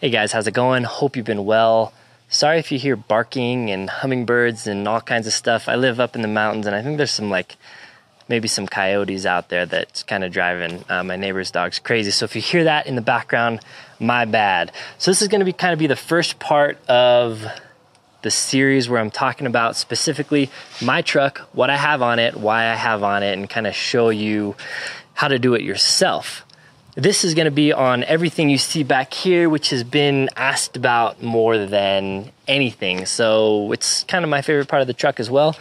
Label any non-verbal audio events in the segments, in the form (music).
Hey guys, how's it going? Hope you've been well. Sorry if you hear barking and hummingbirds and all kinds of stuff. I live up in the mountains and I think there's some like maybe some coyotes out there that's kind of driving uh, my neighbor's dogs crazy. So if you hear that in the background, my bad. So this is going to be kind of be the first part of the series where I'm talking about specifically my truck, what I have on it, why I have on it, and kind of show you how to do it yourself. This is going to be on everything you see back here, which has been asked about more than anything. So it's kind of my favorite part of the truck as well.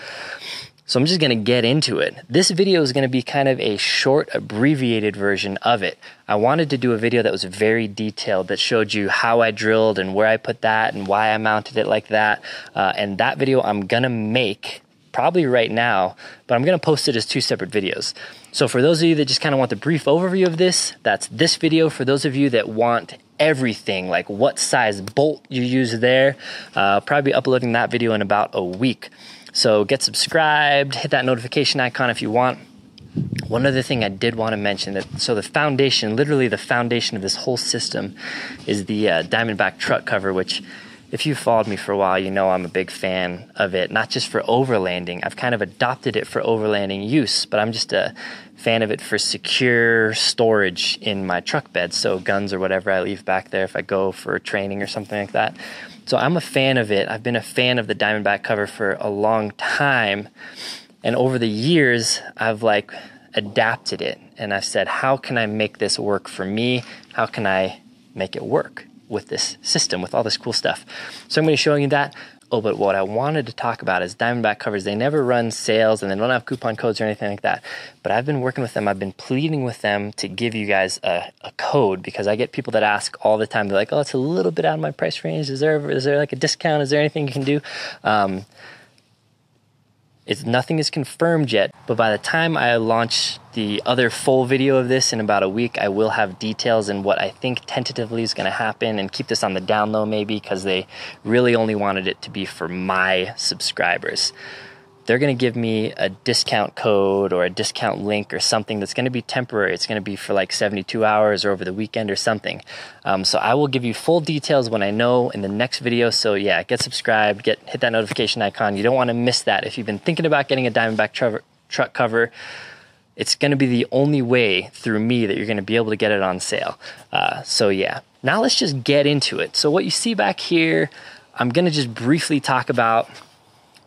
So I'm just going to get into it. This video is going to be kind of a short, abbreviated version of it. I wanted to do a video that was very detailed that showed you how I drilled and where I put that and why I mounted it like that. Uh, and that video I'm going to make probably right now, but I'm to post it as two separate videos. So for those of you that just kind of want the brief overview of this, that's this video. For those of you that want everything, like what size bolt you use there, uh, probably be uploading that video in about a week. So get subscribed, hit that notification icon if you want. One other thing I did want to mention that so the foundation, literally the foundation of this whole system, is the uh, Diamondback truck cover, which if you've followed me for a while, you know I'm a big fan of it, not just for overlanding. I've kind of adopted it for overlanding use, but I'm just a fan of it for secure storage in my truck bed. So guns or whatever I leave back there if I go for training or something like that. So I'm a fan of it. I've been a fan of the Diamondback cover for a long time. And over the years, I've like adapted it and I've said, how can I make this work for me? How can I make it work with this system, with all this cool stuff? So I'm going to be showing you that. Oh, but what I wanted to talk about is Diamondback covers. They never run sales and they don't have coupon codes or anything like that. But I've been working with them. I've been pleading with them to give you guys a, a code because I get people that ask all the time. They're like, "Oh, it's a little bit out of my price range. Is there is there like a discount? Is there anything you can do?" Um, it's nothing is confirmed yet, but by the time I launch the other full video of this in about a week, I will have details and what I think tentatively is going to happen and keep this on the down low maybe because they really only wanted it to be for my subscribers they're going to give me a discount code or a discount link or something that's going to be temporary. It's going to be for like 72 hours or over the weekend or something. Um, so I will give you full details when I know in the next video. So yeah, get subscribed, get hit that notification icon. You don't want to miss that. If you've been thinking about getting a Diamondback truck, truck cover, it's going to be the only way through me that you're going to be able to get it on sale. Uh, so yeah, now let's just get into it. So what you see back here, I'm going to just briefly talk about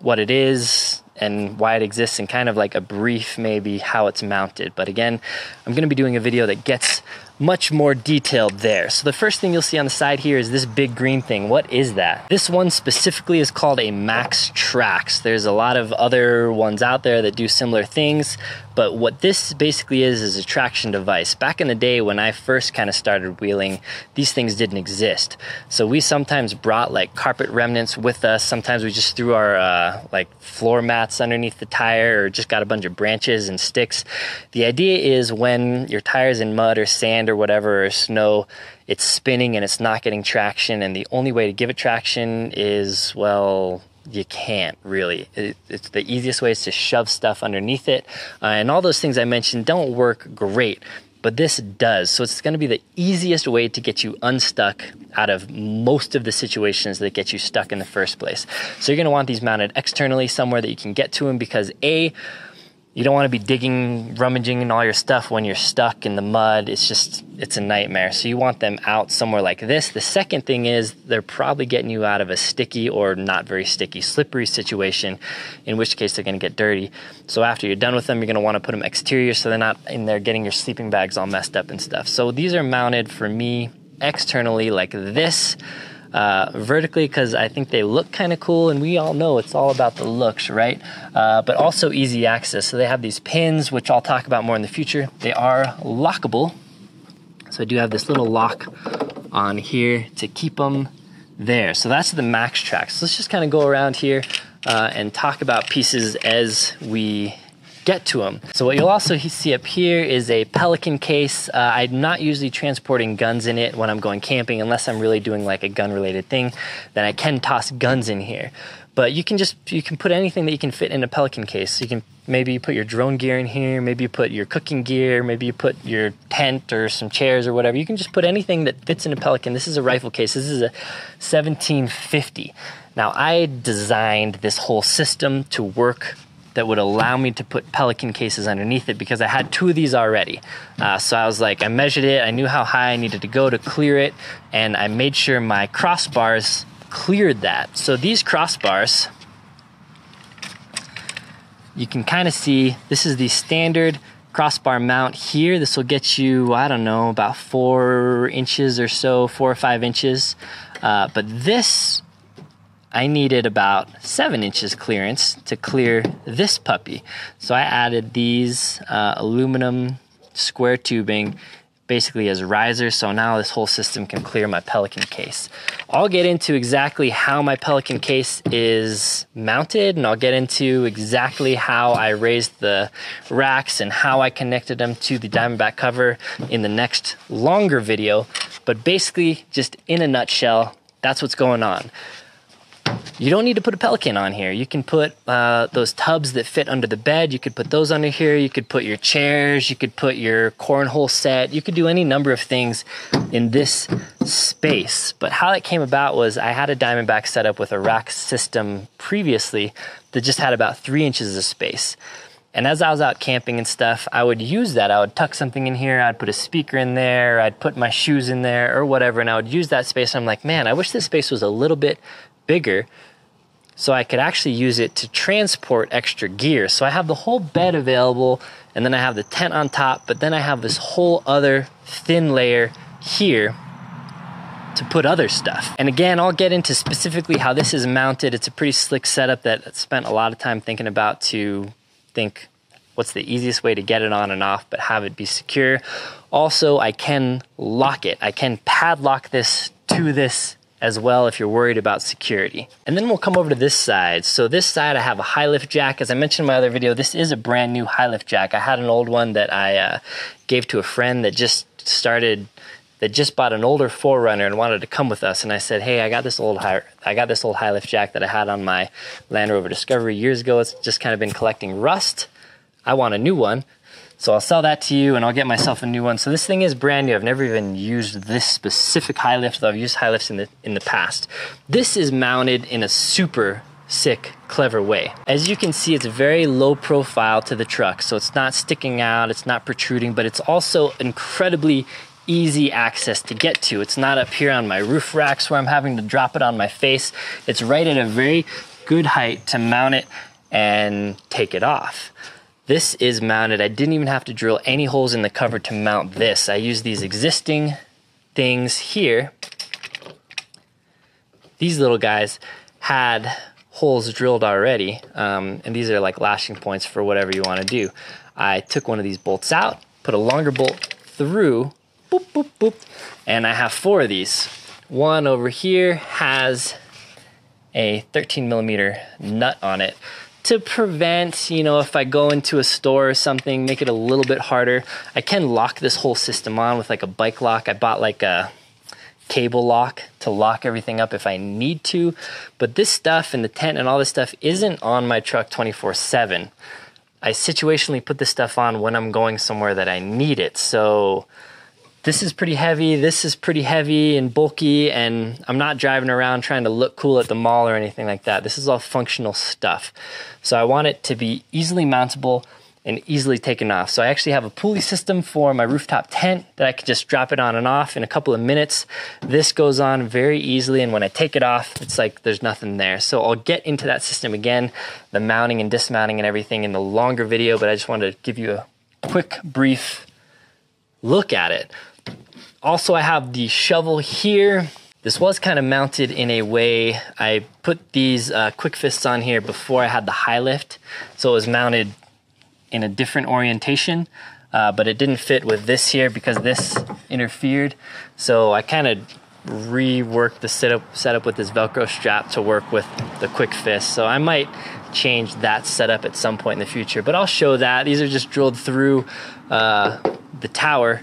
what it is, and why it exists and kind of like a brief maybe how it's mounted. But again, I'm going to be doing a video that gets much more detailed there. So the first thing you'll see on the side here is this big green thing. What is that? This one specifically is called a Maxtrax. There's a lot of other ones out there that do similar things, but what this basically is is a traction device. Back in the day when I first kind of started wheeling, these things didn't exist. So we sometimes brought like carpet remnants with us. Sometimes we just threw our uh, like floor mats underneath the tire or just got a bunch of branches and sticks. The idea is when your tire's in mud or sand or whatever or snow, it's spinning and it's not getting traction. And the only way to give it traction is, well, you can't really. It, it's the easiest way is to shove stuff underneath it. Uh, and all those things I mentioned don't work great, but this does. So it's going to be the easiest way to get you unstuck out of most of the situations that get you stuck in the first place. So you're going to want these mounted externally somewhere that you can get to them because A, you don't want to be digging, rummaging in all your stuff when you're stuck in the mud. It's just, it's a nightmare. So you want them out somewhere like this. The second thing is they're probably getting you out of a sticky or not very sticky, slippery situation, in which case they're going to get dirty. So after you're done with them, you're going to want to put them exterior so they're not in there getting your sleeping bags all messed up and stuff. So these are mounted for me externally like this uh, vertically because I think they look kind of cool, and we all know it's all about the looks, right? Uh, but also easy access. So they have these pins, which I'll talk about more in the future. They are lockable. So I do have this little lock on here to keep them there. So that's the Maxtrax. So let's just kind of go around here uh, and talk about pieces as we get to them. So what you'll also see up here is a Pelican case. Uh, I'm not usually transporting guns in it when I'm going camping unless I'm really doing like a gun related thing. Then I can toss guns in here. But you can just you can put anything that you can fit in a Pelican case. So You can maybe you put your drone gear in here, maybe you put your cooking gear, maybe you put your tent or some chairs or whatever. You can just put anything that fits in a Pelican. This is a rifle case. This is a 1750. Now, I designed this whole system to work that would allow me to put Pelican cases underneath it because I had two of these already. Uh, so I was like, I measured it, I knew how high I needed to go to clear it, and I made sure my crossbars cleared that. So these crossbars, you can kind of see this is the standard crossbar mount here. This will get you, I don't know, about four inches or so, four or five inches. Uh, but this I needed about seven inches clearance to clear this puppy. So I added these uh, aluminum square tubing basically as risers. So now this whole system can clear my Pelican case. I'll get into exactly how my Pelican case is mounted and I'll get into exactly how I raised the racks and how I connected them to the Diamondback cover in the next longer video. But basically, just in a nutshell, that's what's going on. You don't need to put a Pelican on here. You can put uh, those tubs that fit under the bed. You could put those under here. You could put your chairs. You could put your cornhole set. You could do any number of things in this space. But how it came about was I had a Diamondback set up with a rack system previously that just had about three inches of space. And as I was out camping and stuff, I would use that. I would tuck something in here, I'd put a speaker in there, I'd put my shoes in there or whatever, and I would use that space. I'm like, man, I wish this space was a little bit bigger so I could actually use it to transport extra gear. So I have the whole bed available, and then I have the tent on top, but then I have this whole other thin layer here to put other stuff. And again, I'll get into specifically how this is mounted. It's a pretty slick setup that I spent a lot of time thinking about to think what's the easiest way to get it on and off, but have it be secure. Also, I can lock it. I can padlock this to this as well if you're worried about security. And then we'll come over to this side. So this side I have a Hi-Lift jack. As I mentioned in my other video, this is a brand new Hi-Lift jack. I had an old one that I uh, gave to a friend that just started that just bought an older 4Runner and wanted to come with us and I said, "Hey, I got this old high I got this old Hi-Lift jack that I had on my Land Rover Discovery years ago. It's just kind of been collecting rust. I want a new one." So I'll sell that to you and I'll get myself a new one. So this thing is brand new. I've never even used this specific Hi-Lift, though I've used Hi-Lifts in the in the past. This is mounted in a super sick, clever way. As you can see, it's very low profile to the truck. So it's not sticking out, it's not protruding, but it's also incredibly easy access to get to. It's not up here on my roof racks where I'm having to drop it on my face. It's right at a very good height to mount it and take it off. This is mounted. I didn't even have to drill any holes in the cover to mount this. I used these existing things here. These little guys had holes drilled already, um, and these are like lashing points for whatever you want to do. I took one of these bolts out, put a longer bolt through, boop, boop, boop, and I have four of these. One over here has a 13 millimeter nut on it to prevent, you know, if I go into a store or something, make it a little bit harder. I can lock this whole system on with like a bike lock. I bought like a cable lock to lock everything up if I need to. But this stuff and the tent and all this stuff isn't on my truck 24 7. I situationally put this stuff on when I'm going somewhere that I need it. So this is pretty heavy, this is pretty heavy and bulky, and I'm not driving around trying to look cool at the mall or anything like that. This is all functional stuff. So I want it to be easily mountable and easily taken off. So I actually have a pulley system for my rooftop tent that I can just drop it on and off in a couple of minutes. This goes on very easily, and when I take it off, it's like there's nothing there. So I'll get into that system again, the mounting and dismounting and everything in the longer video, but I just wanted to give you a quick, brief look at it. Also, I have the shovel here. This was kind of mounted in a way, I put these uh, Quickfists on here before I had the Hi-Lift. So it was mounted in a different orientation, uh, but it didn't fit with this here because this interfered. So I kind of reworked the setup, setup with this Velcro strap to work with the Quickfist. So I might change that setup at some point in the future, but I'll show that. These are just drilled through uh, the tower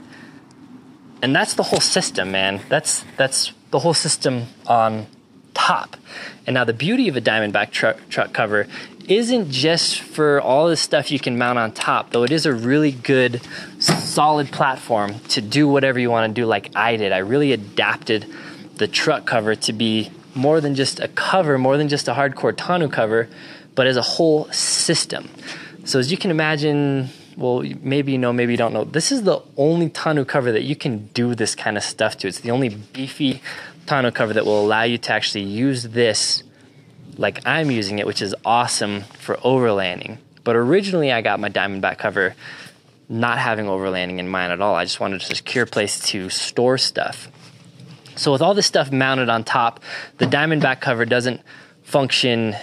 and that's the whole system, man. That's that's the whole system on top. And now the beauty of a Diamondback truck, truck cover isn't just for all the stuff you can mount on top, though it is a really good, solid platform to do whatever you want to do, like I did. I really adapted the truck cover to be more than just a cover, more than just a hardcore tonneau cover, but as a whole system. So, as you can imagine, well, maybe you know, maybe you don't know, this is the only tonneau cover that you can do this kind of stuff to. It's the only beefy tonneau cover that will allow you to actually use this like I'm using it, which is awesome for overlanding. But originally, I got my Diamondback cover not having overlanding in mind at all. I just wanted a secure place to store stuff. So, with all this stuff mounted on top, the Diamondback cover doesn't function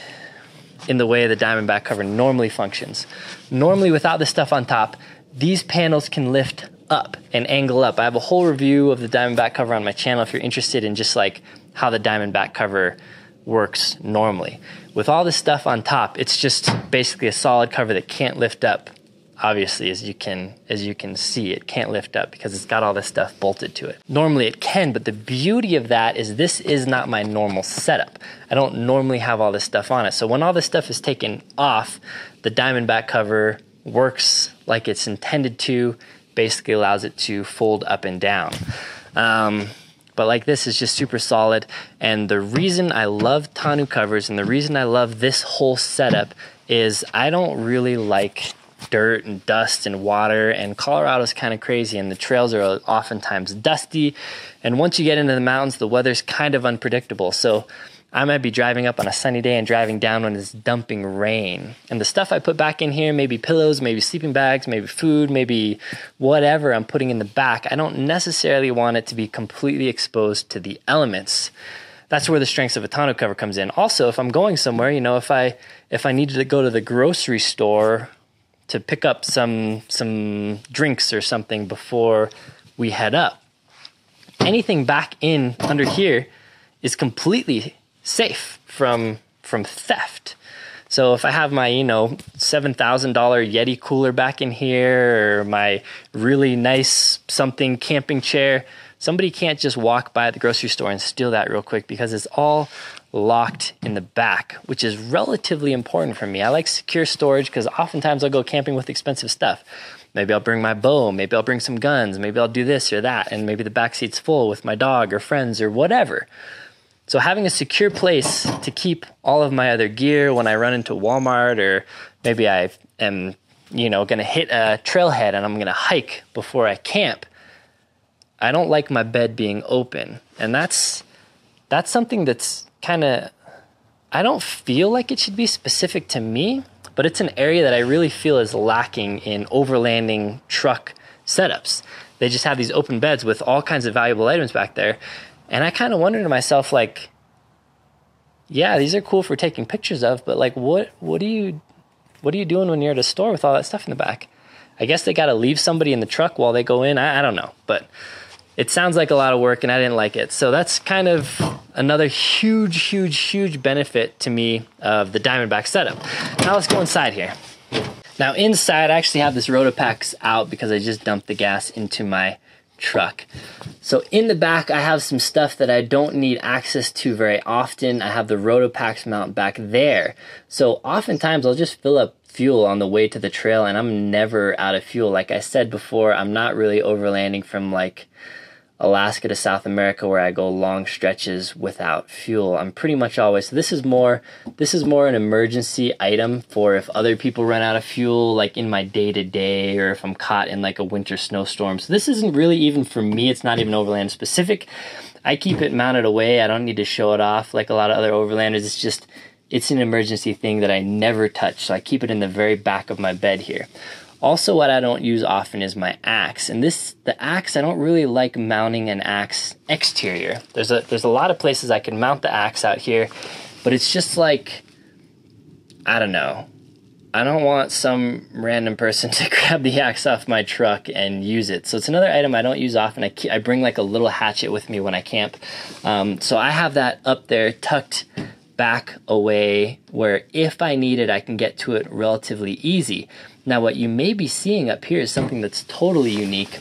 in the way the Diamondback cover normally functions. Normally, without the stuff on top, these panels can lift up and angle up. I have a whole review of the Diamondback cover on my channel if you're interested in just like how the Diamondback cover works normally. With all this stuff on top, it's just basically a solid cover that can't lift up. Obviously, as you can as you can see, it can't lift up because it's got all this stuff bolted to it. Normally it can, but the beauty of that is this is not my normal setup. I don't normally have all this stuff on it. So when all this stuff is taken off, the Diamondback cover works like it's intended to, basically allows it to fold up and down. Um, but like this is just super solid. And the reason I love tonneau covers and the reason I love this whole setup is I don't really like dirt and dust and water and Colorado's kind of crazy and the trails are oftentimes dusty and once you get into the mountains the weather's kind of unpredictable so I might be driving up on a sunny day and driving down when it's dumping rain. And the stuff I put back in here, maybe pillows, maybe sleeping bags, maybe food, maybe whatever I'm putting in the back, I don't necessarily want it to be completely exposed to the elements. That's where the strengths of a tonneau cover comes in. Also, if I'm going somewhere, you know, if I if I needed to go to the grocery store to pick up some some drinks or something before we head up, anything back in under here is completely safe from from theft. So if I have my, you know, seven thousand dollar Yeti cooler back in here, or my really nice something camping chair, somebody can't just walk by the grocery store and steal that real quick because it's all locked in the back, which is relatively important for me. I like secure storage because oftentimes I'll go camping with expensive stuff. Maybe I'll bring my bow, maybe I'll bring some guns, maybe I'll do this or that, and maybe the back seat's full with my dog or friends or whatever. So having a secure place to keep all of my other gear when I run into Walmart or maybe I am, you know, going to hit a trailhead and I'm going to hike before I camp. I don't like my bed being open. And that's that's something that's kind of I don't feel like it should be specific to me, but it's an area that I really feel is lacking in overlanding truck setups. They just have these open beds with all kinds of valuable items back there. And I kind of wonder to myself, like, yeah, these are cool for taking pictures of, but like, what what do you what are you doing when you're at a store with all that stuff in the back? I guess they got to leave somebody in the truck while they go in. I, I don't know, but it sounds like a lot of work, and I didn't like it. So that's kind of another huge, huge, huge benefit to me of the Diamondback setup. Now let's go inside here. Now inside, I actually have this Rotopax out because I just dumped the gas into my truck. So in the back, I have some stuff that I don't need access to very often. I have the Rotopax mount back there. So oftentimes I'll just fill up fuel on the way to the trail and I'm never out of fuel. Like I said before, I'm not really overlanding from like Alaska to South America where I go long stretches without fuel. I'm pretty much always so this is more this is more an emergency item for if other people run out of fuel like in my day to day or if I'm caught in like a winter snowstorm. So this isn't really even for me, it's not even overland specific. I keep it mounted away. I don't need to show it off like a lot of other overlanders. It's just it's an emergency thing that I never touch. So I keep it in the very back of my bed here. Also, what I don't use often is my axe. And this, the axe, I don't really like mounting an axe exterior. There's a there's a lot of places I can mount the axe out here, but it's just like, I don't know. I don't want some random person (laughs) to grab the axe off my truck and use it. So it's another item I don't use often. I, keep, I bring like a little hatchet with me when I camp. Um, so I have that up there tucked back away where if I need it, I can get to it relatively easy. Now, what you may be seeing up here is something that's totally unique,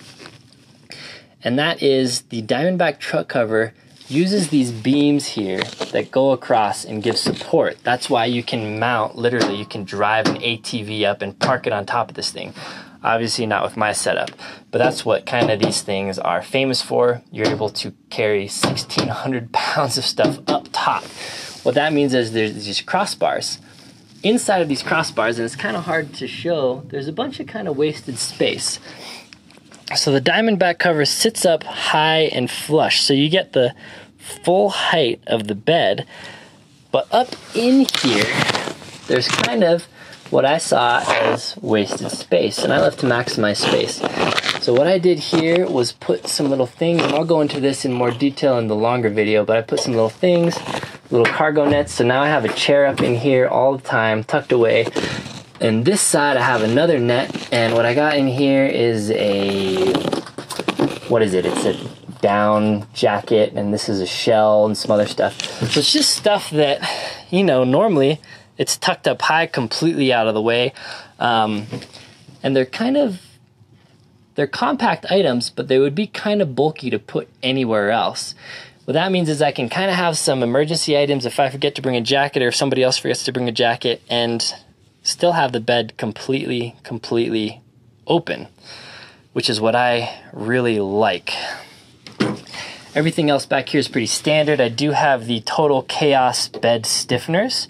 and that is the Diamondback truck cover uses these beams here that go across and give support. That's why you can mount, literally, you can drive an ATV up and park it on top of this thing. Obviously, not with my setup, but that's what kind of these things are famous for. You're able to carry 1,600 (laughs) pounds of stuff up top. What that means is there's these crossbars. Inside of these crossbars, and it's kind of hard to show, there's a bunch of kind of wasted space. So the diamondback cover sits up high and flush, so you get the full height of the bed. But up in here, there's kind of what I saw as wasted space, and I love to maximize space. So what I did here was put some little things, and I'll go into this in more detail in the longer video, but I put some little things, little cargo nets, so now I have a chair up in here all the time, tucked away. And this side I have another net, and what I got in here is a, what is it? It's a down jacket, and this is a shell and some other stuff. So it's just stuff that, you know, normally it's tucked up high, completely out of the way. Um, and they're kind of they're compact items, but they would be kind of bulky to put anywhere else. What that means is I can kind of have some emergency items if I forget to bring a jacket or if somebody else forgets to bring a jacket and still have the bed completely, completely open, which is what I really like. Everything else back here is pretty standard. I do have the Total Chaos bed stiffeners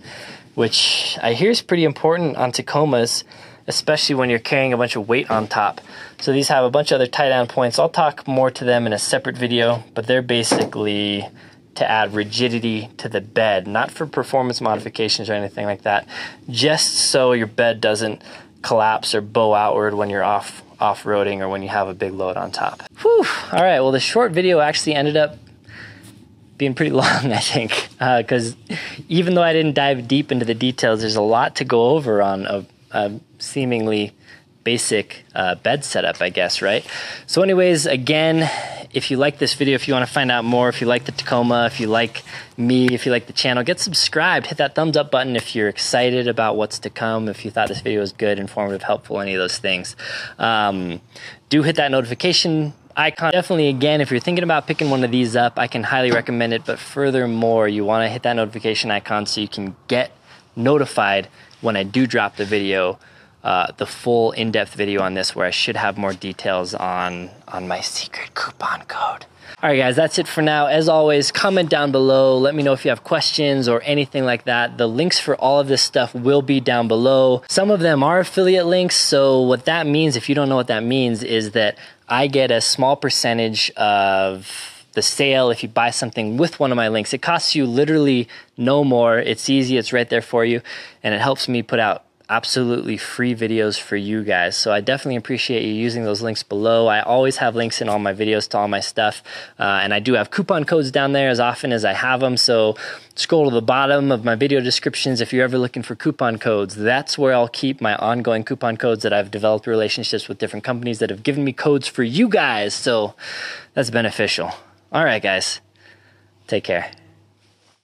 which I hear is pretty important on Tacomas, especially when you're carrying a bunch of weight on top. So these have a bunch of other tie down points. I'll talk more to them in a separate video, but they're basically to add rigidity to the bed, not for performance modifications or anything like that, just so your bed doesn't collapse or bow outward when you're off off-roading or when you have a big load on top. Whew. All right, well the short video actually ended up being pretty (laughs) long, I think, because uh, even though I didn't dive deep into the details, there's a lot to go over on a, a seemingly basic uh, bed setup, I guess, right? So, anyways, again, if you like this video, if you want to find out more, if you like the Tacoma, if you like me, if you like the channel, get subscribed. Hit that thumbs up button if you're excited about what's to come, if you thought this video was good, informative, helpful, any of those things. Um, do hit that notification icon. Definitely, again, if you're thinking about picking one of these up, I can highly recommend it. But furthermore, you want to hit that notification icon so you can get notified when I do drop the video, uh, the full in-depth video on this, where I should have more details on on my secret coupon code. All right, guys, that's it for now. As always, comment down below. Let me know if you have questions or anything like that. The links for all of this stuff will be down below. Some of them are affiliate links. So, what that means, if you don't know what that means, is that I get a small percentage of the sale if you buy something with one of my links. It costs you literally no more. It's easy, it's right there for you, and it helps me put out absolutely free videos for you guys. So I definitely appreciate you using those links below. I always have links in all my videos to all my stuff. Uh, and I do have coupon codes down there as often as I have them. So scroll to the bottom of my video descriptions if you're ever looking for coupon codes. That's where I'll keep my ongoing coupon codes that I've developed relationships with different companies that have given me codes for you guys. So that's beneficial. All right, guys. Take care.